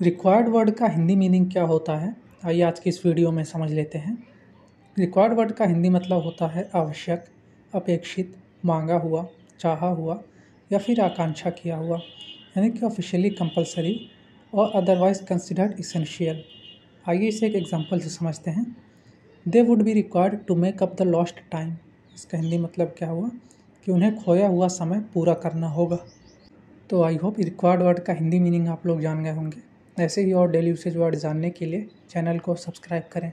Required word का Hindi meaning क्या होता है? आइए आज की इस वीडियो में समझ लेते हैं। रिक्वायर्ड वर्ड का हिंदी मतलब होता है आवश्यक, अपेक्षित, मांगा हुआ, चाहा हुआ या फिर आकांक्षा किया हुआ, यानी कि ऑफिशियली कंपलसरी और अदरवाइज़ कंसिडर्ड इसेंशियल आइए इसे एक एग्जांपल से समझते हैं। They would be required to make up the lost time इसका हिंदी मतलब क्या हुआ? कि उन्हें खोया हुआ समय पूरा करना होगा। तो आई होप रिक्वायर्ड वर्ड का हिंदी मीनिंग आप लोग जान गए होंगे। ऐसे ही और डेली यूसेज वर्ड जानने के लिए चैनल को सब्सक्राइब करें।